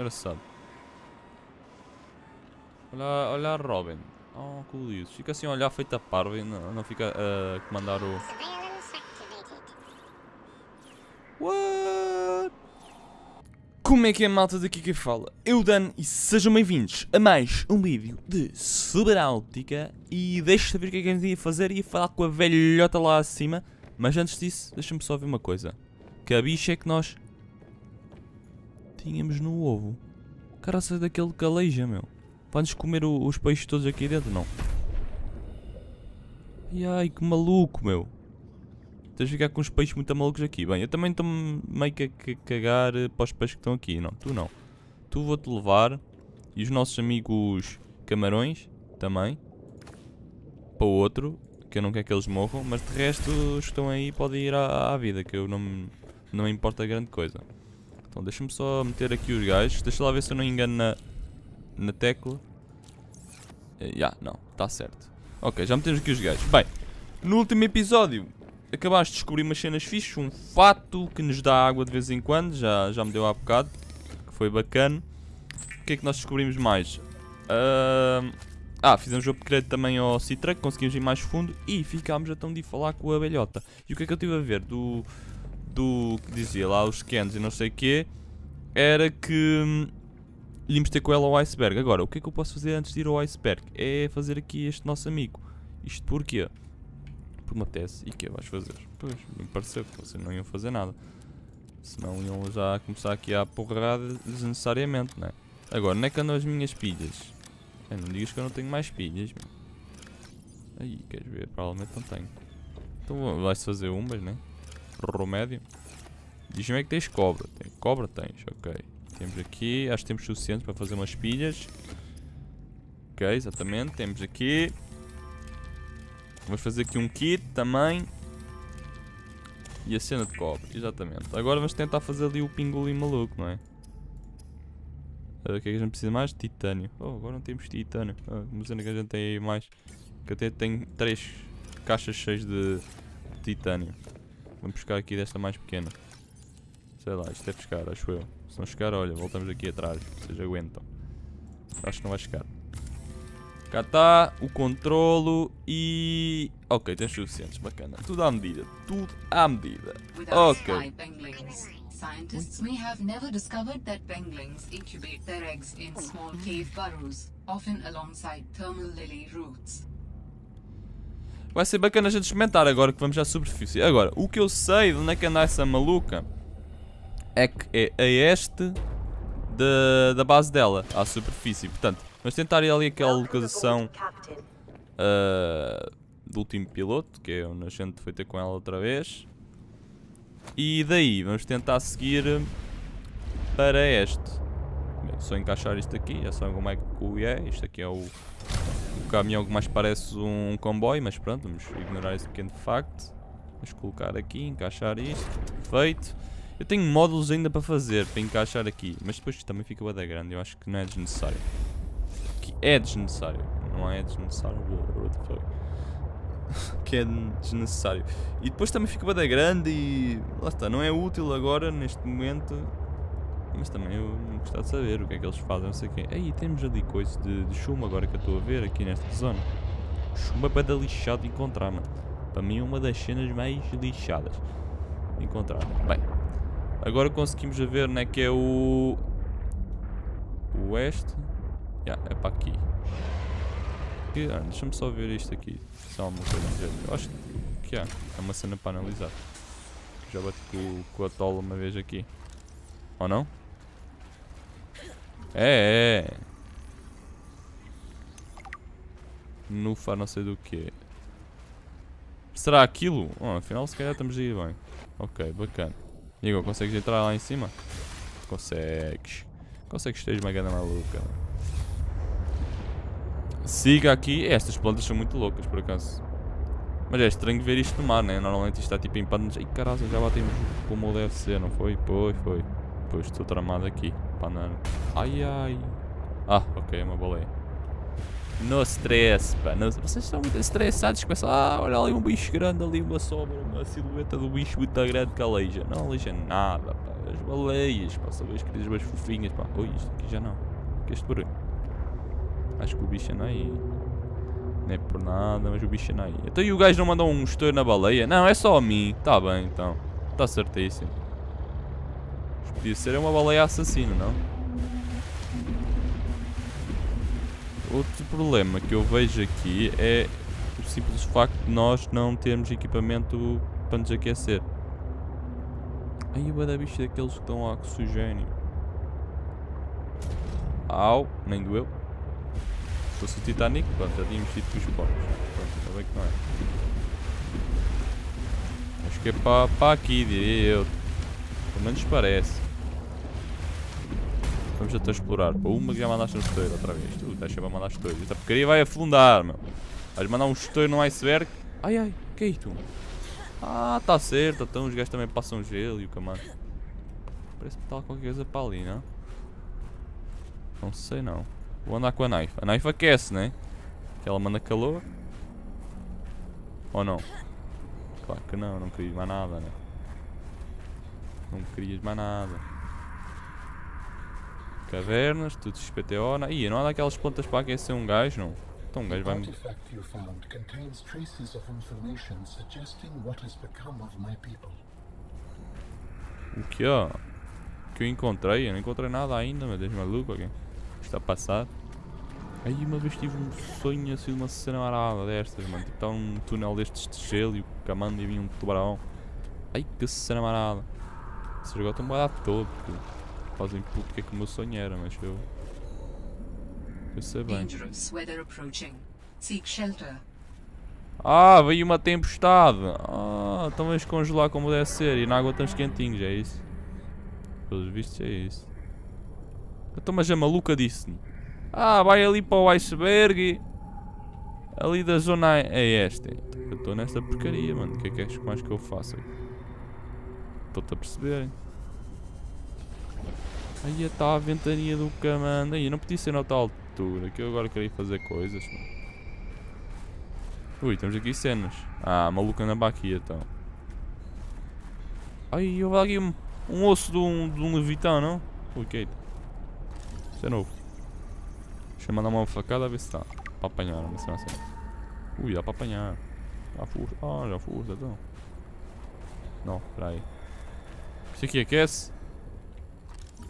Engraçado. Olha, olha a Robin. Oh, liso. Fica assim a olhar feita parva e não, não fica a comandar o... What? Como é que é a malta daqui que fala? Eu Dan e sejam bem-vindos a mais um vídeo de Subanáutica E deixa ver o que é que a gente ia fazer, ia falar com a velhota lá acima Mas antes disso, deixa-me só ver uma coisa Que a bicha é que nós tínhamos no ovo Caraça daquele caleja, meu Vai-nos comer o- os peixes todos aqui dentro, não? Ai ai, que maluco, meu Tens de ficar com os peixes muito malucos aqui. Bem, eu também estou meio que a ca- cagar eh, para os peixes que estão aqui. Não, tu não. Tu vou-te levar. E os nossos amigos camarões também. Para o outro. Que eu não quero que eles morram. Mas de resto, os que estão aí podem ir à, à vida. Que eu não, não me importa grande coisa. Então deixa-me só meter aqui os gajos. Deixa lá ver se eu não engano na, na tecla. Eh, Já, não. Está certo. Ok, já metemos aqui os gajos. Bem, no último episódio acabaste de descobrir umas cenas fixes, um fato que nos dá água de vez em quando, já, já me deu há bocado, que foi bacana. O que é que nós descobrimos mais? Ahm, ah, fizemos o upgrade também ao Citra, conseguimos ir mais fundo e ficámos então de falar com a velhota. E o que é que eu estive a ver do, do que dizia lá, os scans e não sei o quê, era que hum, íamos ter com ela ao iceberg. Agora, o que é que eu posso fazer antes de ir ao iceberg? É fazer aqui este nosso amigo. Isto porquê? Porque me apetece. E o que vais fazer? Pois, me pareceu que vocês não iam fazer nada. Senão iam já começar aqui a porrada desnecessariamente, não é? Agora, onde é que andam as minhas pilhas? Não digas que eu não tenho mais pilhas. Aí, queres ver? Provavelmente não tenho. Então vais fazer umas, né? Remédio. Diz-me é que tens cobra. Tem cobra? Tens, ok. Temos aqui, acho que temos suficiente para fazer umas pilhas. Ok, exatamente. Temos aqui. Vamos fazer aqui um kit também. E a cena de cobre, exatamente. Agora vamos tentar fazer ali o pingolim maluco, não é? Ah, O que é que a gente precisa mais? Titânio. Oh, agora não temos titânio. Ah, uma cena que a gente tem aí mais. Que até tem três caixas cheias de titânio. Vamos buscar aqui desta mais pequena. Sei lá, isto é buscar, acho eu. Se não chegar, olha, voltamos aqui atrás. Vocês aguentam. Acho que não vai chegar. Cá está o controlo e. Ok, tens suficientes, bacana. Tudo à medida, tudo à medida. Penguins, scientists may have never discovered that penguins incubate their eggs in small cave burrows, often alongside thermal lily roots. Vai ser bacana a gente experimentar agora que vamos à superfície. Agora, o que eu sei de onde é que anda essa maluca é que é a este da, da base dela, à superfície. Portanto, vamos tentar ir ali àquela localização ah, do último piloto, que é onde a gente foi ter com ela outra vez. E daí vamos tentar seguir para este. Bem, só encaixar isto aqui, já sabem como é que o é. Isto aqui é o caminhão que mais parece um comboio, mas pronto, vamos ignorar esse pequeno facto. Vamos colocar aqui, encaixar isto. Feito. Eu tenho módulos ainda para fazer, para encaixar aqui, mas depois também fica bada grande, eu acho que não é desnecessário. Que é desnecessário, não é desnecessário, what the fuck. que é desnecessário. E depois também fica bada grande e lá está, não é útil agora, neste momento, mas também eu gostava de saber o que é que eles fazem, não sei o quê. Aí temos ali coisa de, de chumbo agora que eu estou a ver aqui nesta zona. Chumbo é bada lixado de encontrar, mano. Para mim é uma das cenas mais lixadas de encontrar. Bem, agora conseguimos ver onde é que é o... O oeste. Yeah, é para aqui. Ah, Deixa-me só ver isto aqui. Se há coisa dizer. Eu acho que há. É uma cena para analisar. Já bati com, com a tola uma vez aqui. Ou não? É, é. Nufa não sei do que. Será aquilo? Oh, afinal se calhar estamos aí bem. Ok, bacana. Igor, consegues entrar lá em cima? Consegues. Consegues ter uma grande maluca. Siga aqui. Estas plantas são muito loucas por acaso. Mas é estranho ver isto no mar, né? Normalmente isto está tipo em panos. Ai caralho, já batemos como deve ser, não foi? Pois, foi. Pois estou tramado aqui. Panano. Ai ai. Ah, ok, é uma baleia. No stress, pá. No... Vocês estão muito estressados. Começam, ah, olha ali um bicho grande, ali uma sombra, uma silhueta do bicho muito grande que aleija. Não aleija nada, pá. as baleias, pá, só vejo queridas bem fofinhas, pá. Ui, isto aqui já não. Que é este barulho? Acho que o bicho anda aí. Não é por nada, mas o bicho anda aí. Então e o gajo não mandou um estouro na baleia? Não, é só a mim. Tá bem, então. Tá certíssimo. Podia ser uma baleia assassina, não? Outro problema que eu vejo aqui é o simples facto de nós não termos equipamento para nos aquecer. Aí o da bicho daqueles que estão com oxigênio. Au, nem doeu. Se fosse o Titanic, pronto, já tínhamos ido com os porcos. Pronto, bem que não é. Acho que é para para aqui, diria eu. Pelo menos parece. Vamos até explorar. Uma que já mandaste um estouro outra vez. Tu deixa para mandar estouro. Esta porcaria vai afundar, meu. Vais mandar um estouro no iceberg. Ai ai, que é isto? Ah, tá certo. Então os gajos também passam gelo e o camano. Parece que está qualquer coisa para ali, não? Não sei não. Vou andar com a knife. A knife aquece, né? Que ela manda calor. Ou não? Claro que não, não querias mais nada, né? Não querias mais nada. Cavernas, tudo XPTO. Não. Ih, não há daquelas plantas para aquecer um gajo, não? Então um gajo The vai-me. artifact you found contains traces of information suggesting what has become of my people. O que ó? O que eu encontrei? Eu não encontrei nada ainda, meu Deus, maluco, ok? Está a passar. Aí uma vez tive um sonho assim de uma cena marada destas, mano. Tipo, está um túnel destes de gelo e o camando e vinha um tubarão. Ai que cena marada. Esses agora estão a todo, porque fazem puto o que é que o meu sonho era, mas eu. Eu sei bem. Ah, veio uma tempestade. Ah, então vamos congelar como deve ser. E na água estamos quentinhos, é isso? Pelos vistos é isso. Então, mas a maluca disse-me. Ah, vai ali para o iceberg. Ali da zona é esta. Eu estou nesta porcaria, mano. O que é que mais que eu faço? Estou-te a perceber. Aí está a ventania do camando. Aí, não podia ser noutra altura. Que eu agora queria fazer coisas, mano. Ui, temos aqui cenas. Ah, a maluca anda para aqui então. Ai, eu vou aqui um, um osso de um, de um levitão, não? Ui, que é isso? É novo. Deixa eu mandar uma facada a ver se está. Para apanhar, não sei. Ui, dá para apanhar. Já força. Ah, já força então. Não, espera aí. Isto aqui aquece?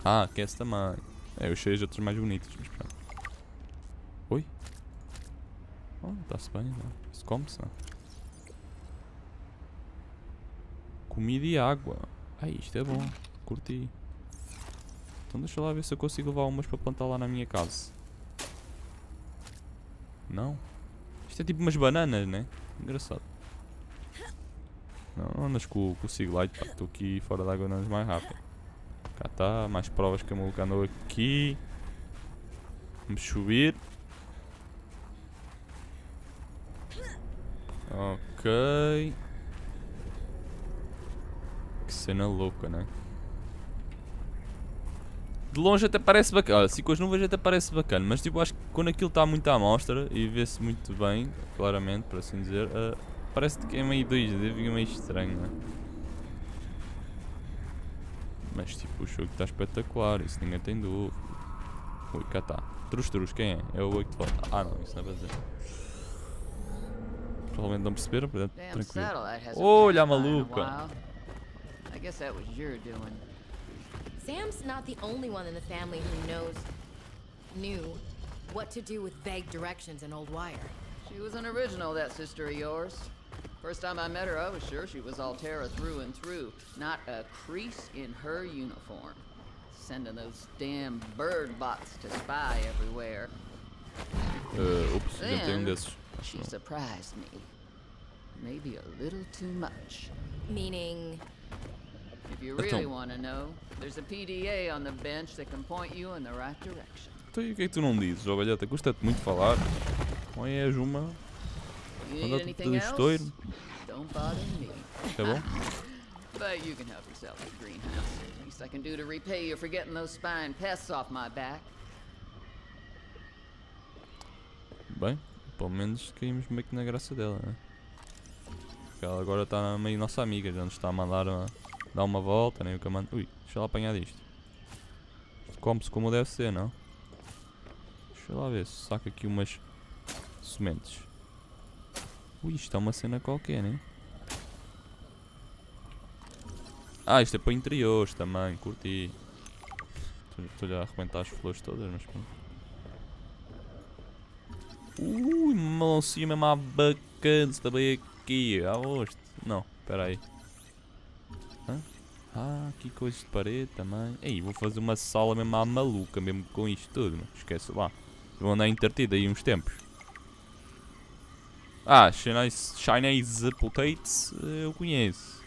Ah, aquece também. É, eu achei as outras mais bonitas, mas pronto. Oi? Oh, está-se bem, não. Isso come-se, não? Comida e água. Ai, isto é bom. Curti. Então deixa lá ver se eu consigo levar umas para plantar lá na minha casa. Não? Isto é tipo umas bananas, né? Engraçado. Não, andas com, com o Siglite, pá. Estou aqui fora da água, andas mais rápido. Cá está, mais provas que a maluca andou aqui. Vamos subir. Ok. Que cena louca, né? De longe até parece bacana, assim com as nuvens até parece bacana, mas tipo, acho que quando aquilo está muito à mostra e vê-se muito bem, claramente, por assim dizer, ah, parece que é meio 2D, fica meio estranho, né? Mas tipo, o jogo está espetacular, isso ninguém tem dúvida. Ui, cá está. Trus Trus, quem é? É o 8 de volta. Ah não, isso não é para dizer. Provavelmente não perceberam, portanto, tranquilo. Olha a maluca. I guess that was your doing. Sam's not the only one in the family who knows, knew, what to do with vague directions in Old Wire. She was an original, that sister of yours. First time I met her, I was sure she was Altera through and through. Not a crease in her uniform. Sending those damn bird bots to spy everywhere. Uh, ups, já tem um Then, desses. she surprised me. Maybe a little too much. Meaning, If you really want to know, there's a PDA on the bench that can point you in the right direction. Então e o que é que tu não dizes, ovelheta? Custa-te muito falar. Ou és uma. Need tudo anything estouro. Tá bom? But you can help yourself to the greenhouse. Least I can do to repay you for getting those spine pests off my back. Bem, pelo menos caímos meio que na graça dela, né? Porque ela agora está meio nossa amiga, já nos está a mandar uma, Dá uma volta, nem o comando. Ui, deixa lá apanhar disto. Isto come-se como deve ser, não? Deixa lá ver se saca aqui umas sementes. Ui, isto é uma cena qualquer, né? Ah, isto é para interiores também, curti. Estou- Estou-lhe a arrebentar as flores todas, mas pronto. Ui, melancia mesmo à bacana, também aqui, à gosto. Não, espera aí. Ah, aqui coisas de parede também. Ei, vou fazer uma sala mesmo à maluca, mesmo com isto tudo, esquece lá. Vou andar entretido aí uns tempos. Ah, Chinese, Chinese Potatoes eh, eu conheço.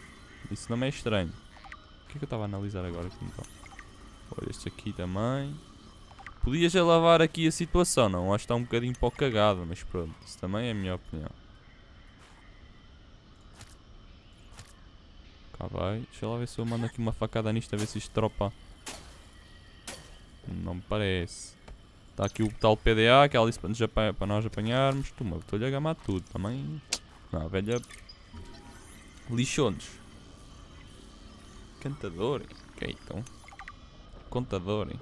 Isso não é estranho. O que é que eu estava a analisar agora aqui então? Olha, este aqui também. Podias lavar aqui a situação, não? Acho que está um bocadinho o cagado, mas pronto. Isso também é a minha opinião. Cá vai. Deixa lá ver se eu mando aqui uma facada nisto a ver se isto tropa. Não me parece. Está aqui o tal PDA que ela disse para, nós apanharmos. Toma, estou-lhe a gamar tudo também. Não, velha. Lixones. Cantador. Ok, então. Contador.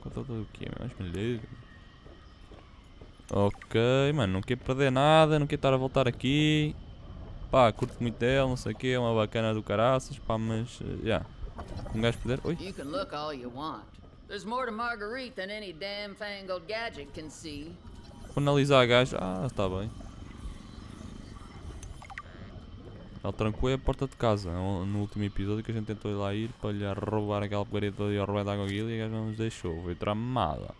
Contador do quê? Mais melhor. Ok, mano, não quero perder nada, não quero estar a voltar aqui. Pá, curto muito dela, não sei o que, é uma bacana do caraças, pá, mas, eh, yeah. Um gajo puder. Oi, You can look all you want. There's more to Marguerite than any damn fangled gadget can see. vou analisar a gaja. Ah, está bem. Ele trancou a porta de casa no no último episódio que a gente tentou ir lá ir para lhe roubar aquela porcaria toda e roubar da água e a gaja não nos deixou. Foi tramada.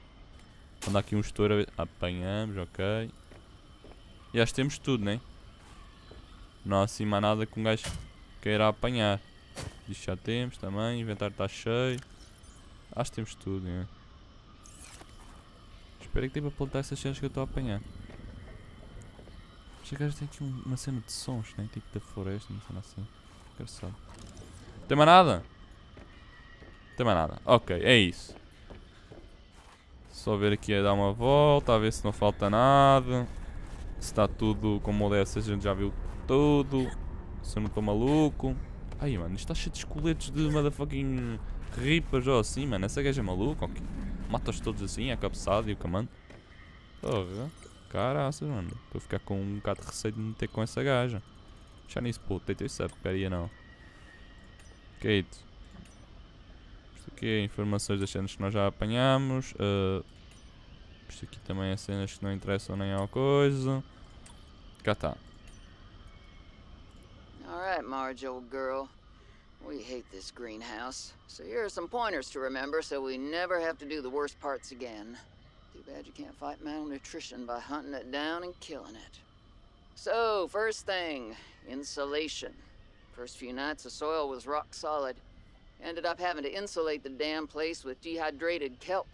Anda aqui um estouro a ver. Apanhamos, ok. E acho que temos tudo, né? Não há assim mais nada que um gajo queira apanhar. Isto já temos também, o inventário está cheio. Acho que temos tudo, né? Espero que dê para plantar essas cenas que eu estou a apanhar. Este gajo tem aqui um- uma cena de sons, né? Tipo da floresta, uma cena assim. Engraçado. Tem mais nada? Tem mais nada. Ok, é isso. Só ver aqui a dar uma volta, a ver se não falta nada. Se está tudo como deve ser, a gente já viu tudo. Se eu não estou maluco. Ai mano, isto está cheio de esqueletos de motherfucking ripas ou assim, mano. Essa gaja é maluca, ok? Mata-os todos assim, é cabeçado e o comando. Porra, caraças, mano. Estou a ficar com um bocado de receio de me meter com essa gaja. Já nisso, pô, tentei essa porcaria não. Kate. Isto aqui é informações das cenas que nós já apanhamos. ah, isto aqui também é cenas que não interessam nem ao coisa. Cá está. All right, Marge, old girl. We hate this greenhouse. So here are some pointers to remember so we never have to do the worst parts again. Too bad you can't fight malnutrition by hunting it down and killing it. So, first thing insulation. First few nights, the soil was rock solid. Ended up having to insulate the damn place with dehydrated kelp.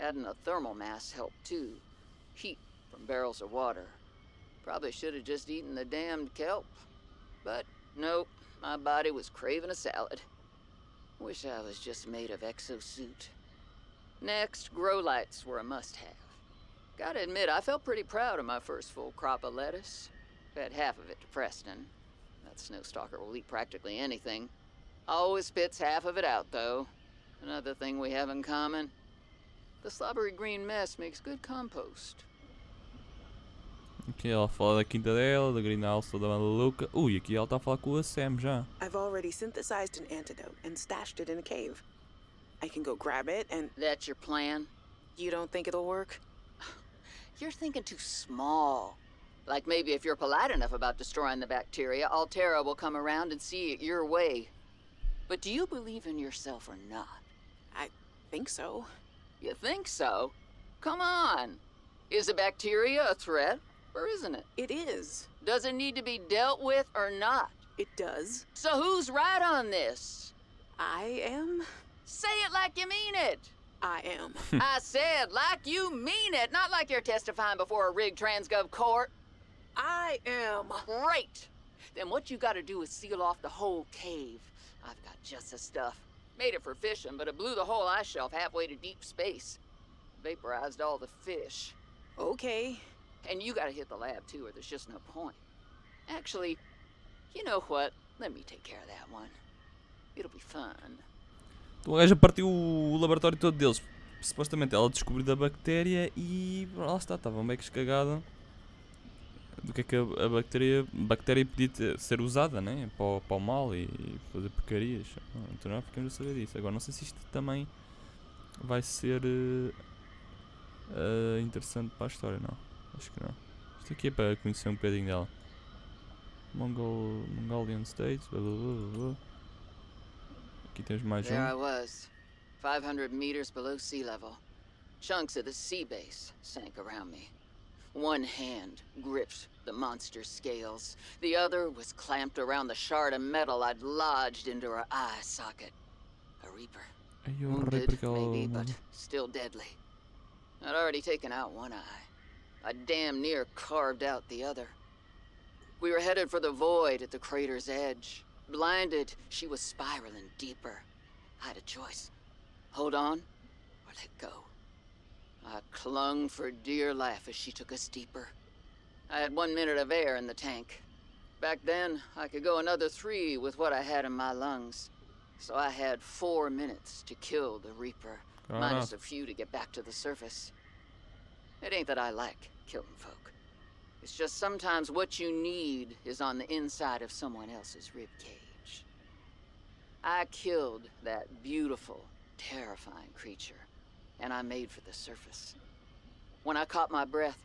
Adding a thermal mass helped too. Heat from barrels of water. Probably should have just eaten the damned kelp. But nope, my body was craving a salad. Wish I was just made of exosuit. Next, grow lights were a must have. Gotta admit, I felt pretty proud of my first full crop of lettuce. Fed half of it to Preston. That snowstalker will eat practically anything. Always spits half of it out, though. Another thing we have in common the slobbery green mess makes good compost. Aqui ela fala da quinta dela, da Greenhouse toda maluca. Ui, aqui ela está a falar com a Sam já. I've already synthesized an antidote and stashed it in a cave. I can go grab it, and That's your plan? you don't think it'll work? You're thinking too small. Like maybe if you're polite enough about destroying the bacteria, Altera will come around and see it your way. But do you believe in yourself or not? I think so. You think so? Come on. Is the bacteria a threat, or isn't it? It is. Does it need to be dealt with or not? It does. So who's right on this? I am. Say it like you mean it. I am. I said like you mean it, not like you're testifying before a rigged transgov court. I am. Great! Then what you gotta do is seal off the whole cave. I've got just the stuff. Made it for fishing, but it blew the whole ice shelf halfway to deep space. Vaporized all the fish. Okay. And you gotta hit the lab too, or there's just no point. Actually, you know what? Let me take care of that one. It'll be fun. Então a gaja partiu o laboratório todo deles. Supostamente ela descobriu da bactéria e lá está, estava meio que escagada do que é que a, bactéria, bactéria podia ser usada né? para, o, para o mal e, fazer porcarias. Então não ficamos a saber disso. Agora não sei se isto também vai ser eh, eh, interessante para a história, não. Acho que não. Isto aqui é para conhecer um bocadinho dela. Mongol, Mongolian States, blá blá blá blá. Aqui temos mais There I um. was, 500 meters below sea level. Chunks of the sea base sank around me. One hand gripped the monster's scales. The other was clamped around the shard of metal I'd lodged into her eye socket. A reaper. Wounded, rei porque ela. maybe, but still deadly. I'd already taken out one eye. I damn near carved out the other. We were headed for the void at the crater's edge. Blinded, she was spiraling deeper. I had a choice hold on or let go. I clung for dear life as she took us deeper. I had one minute of air in the tank. Back then, I could go another three with what I had in my lungs. So I had four minutes to kill the Reaper, minus a few to get back to the surface. It ain't that I like killing folk. It's just sometimes what you need is on the inside of someone else's rib cage. I killed that beautiful, terrifying creature, and I made for the surface. When I caught my breath,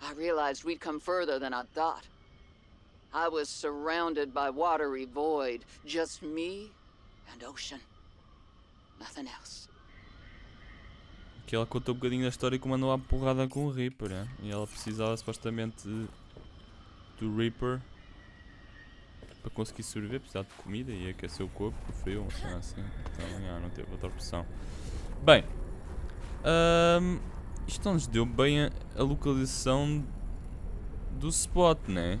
I realized we'd come further than I'd thought. I was surrounded by watery void, just me and ocean. Nothing else. Que ela contou um bocadinho da história como andou à porrada com o Reaper, né? E ela precisava supostamente do Reaper para conseguir sobreviver, precisava de comida e aquecer o corpo, frio, uma cena assim. Então, não teve outra opção. Bem, ahm, isto não nos deu bem a, a localização do spot, né?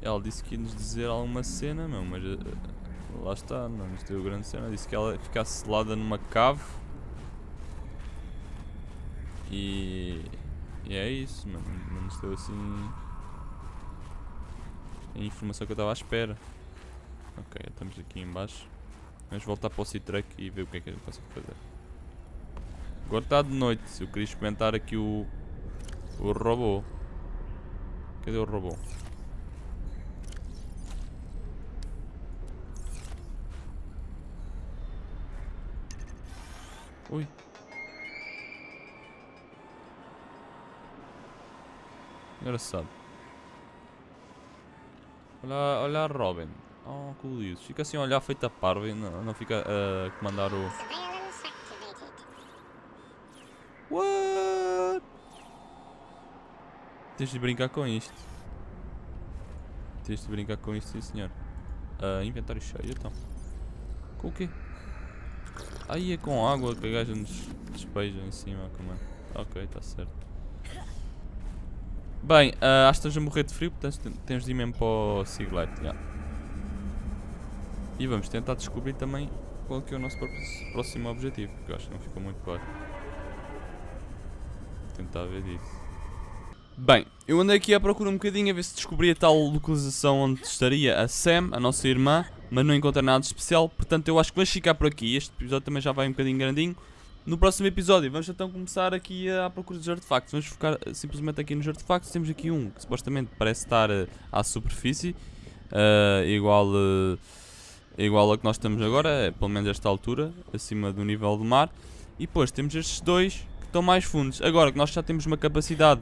Ela disse que ia nos dizer alguma cena, meu, mas eh, lá está, não nos deu grande cena. Disse que ela ficasse selada numa cave. E, e é isso, mano. Não nos deu assim a informação que eu estava à espera. Ok, estamos aqui em baixo. Vamos voltar para o C-Truck e ver o que é que gente consegue fazer. Agora está de noite. Eu queria experimentar aqui o, o robô. Cadê o robô? Ui. Engraçado. Olha, olha a Robin. Oh, liso. Fica assim a olhar feita parva e não, não fica a comandar o. What? Tens de brincar com isto. Tens de brincar com isto, sim senhor. Ah, inventário cheio, então. Com o quê? Aí é com água que a gaja nos despeja em cima, como é? Ok, está certo. Bem, ah, acho que estamos a morrer de frio, portanto temos de ir mesmo para o Siglet, já. E vamos tentar descobrir também qual que é o nosso próximo- objetivo, que eu acho que não ficou muito claro. Vou tentar ver disso. Bem, eu andei aqui à procura um bocadinho a ver se descobria tal localização onde estaria a Sam, a nossa irmã, mas não encontrei nada especial, portanto eu acho que vamos ficar por aqui. Este episódio também já vai um bocadinho grandinho. No próximo episódio vamos então começar aqui à procura dos artefactos. Vamos focar simplesmente aqui nos artefactos. Temos aqui um que supostamente parece estar eh, à superfície, eh, igual, eh, igual a que nós estamos agora, pelo menos esta altura, acima do nível do mar. E depois temos estes dois que estão mais fundos. Agora que nós já temos uma capacidade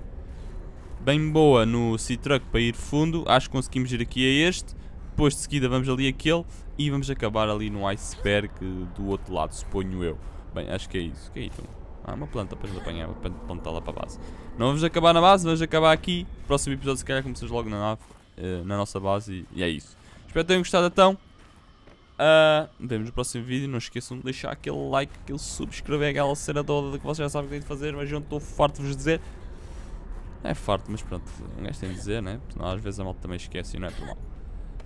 bem boa no Sea-Truck para ir fundo, acho que conseguimos ir aqui a este. Depois de seguida vamos ali aquele e vamos acabar ali no iceberg do outro lado, suponho eu. Bem, acho que é isso. que é isso? Ah, uma planta para apanhar, para plantar lá para a base. Não vamos acabar na base, vamos acabar aqui. Próximo episódio, se calhar, começamos logo na nave, eh, na nossa base, e, e é isso. Espero que tenham gostado então. Ah, vemos no próximo vídeo. Não esqueçam de deixar aquele like, aquele subscrever, aquela cena toda que vocês já sabem o que têm de fazer, mas eu não estou farto de vos dizer. É farto, mas pronto, um gajo tem de dizer, né? Senão às vezes a malta também esquece e não é por mal.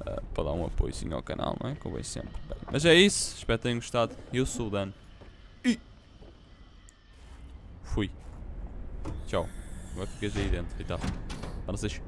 Ah, para dar um apoio sim ao canal, não é? Como é sempre. Bem, mas é isso, espero que tenham gostado. Eu sou o Dan. Fui. Tchau. Agora ficas aí dentro e tal. Para vocês.